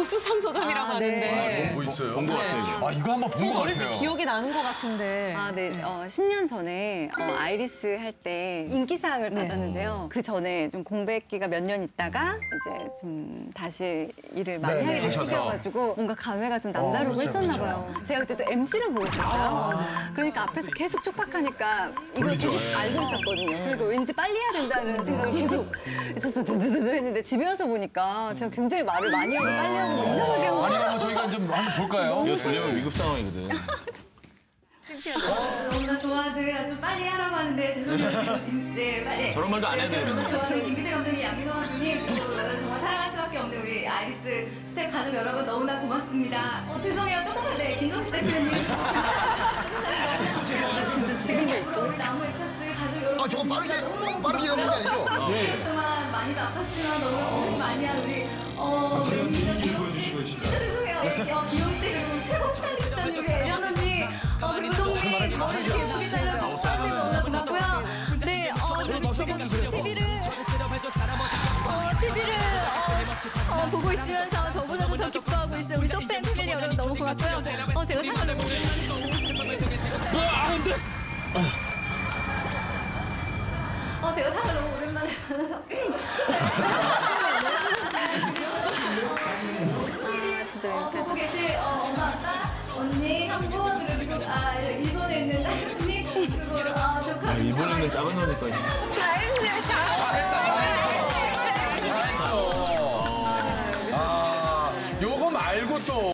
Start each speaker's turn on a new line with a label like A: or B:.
A: 너무 수상 소감이라고
B: 아, 네.
A: 하는데.
C: 뭐 있어요?
D: 본것 같아요.
C: 아 이거 한번 본
A: 저도
C: 것
A: 어릴 때
C: 같아요.
A: 기억이 나는 것 같은데.
B: 아, 네. 어, 10년 전에 어, 아이리스 할 때 인기상을 받았는데요. 그 전에 좀 공백기가 몇 년 있다가 이제 좀 다시 일을 많이
C: 네,
B: 하게. 시기여가지고 뭔가 감회가 좀 남다르고
C: 그렇죠,
B: 했었나
C: 그렇죠.
B: 봐요. 제가 그때 또 MC를 보고 있었어요. 그러니까 앞에서 계속 쪽박하니까 이걸 계속
C: 예.
B: 알고 있었거든요. 그리고 왠지 빨리 해야 된다는 생각을 계속 있었어. 두두두두 했는데 집에 와서 보니까 제가 굉장히 말을 많이 하고 빨리 하고 막 이상하게 하고
C: 아니 한번 저희가 좀 한번 볼까요?
D: 이거 들리면 위급 상황이거든.
E: 너무나 좋아하는 아주 빨리 하라고 하는데 죄송해요. 네, 빨리.
D: 저런 말도 안 해야
E: 제가 너무. 좋아하는 김기태 감독님, 양민호 감독님, 또 정말 사랑할 수밖에 없는 우리 아이리스 스텝 가족 여러분 너무나 고맙습니다. 어, 죄송해요. 조금만 네, 김정수 대표님. 나무 가족 여러분.
F: 아, 저거 빠르게, 빠르게 가는 게 아니죠?
C: 네.
E: 네. 동안 많이도 아팠지만 너무 고생 많이 한 우리 어 기용 씨, 진짜 죄송해요. 어, 기용 씨 그리고 최고 스타일리스트님 우리 애련 언니, 어 그리고 동미 머리 이렇게 예쁘게 잘라서 너무나 고맙고요. 네, 어 그리고 지금 TV를 어 TV를 어, 어, 보고 있으면서 저보다도 더 기뻐하고 있어요. 우리 소팬 패밀리 여러분 너무 고맙고요. 어 제가 상을 너무 어, 제가 상을 너무 오랜만에 받아서. 아, 진짜 어, 보고 계실 어, 엄마, 아빠, 언니 한 분, 그리고 아, 일본에 있는 작은 언니, 그리고 어, 조카.
D: 아, 일본에 아, 있는 작은 언니까지. 또.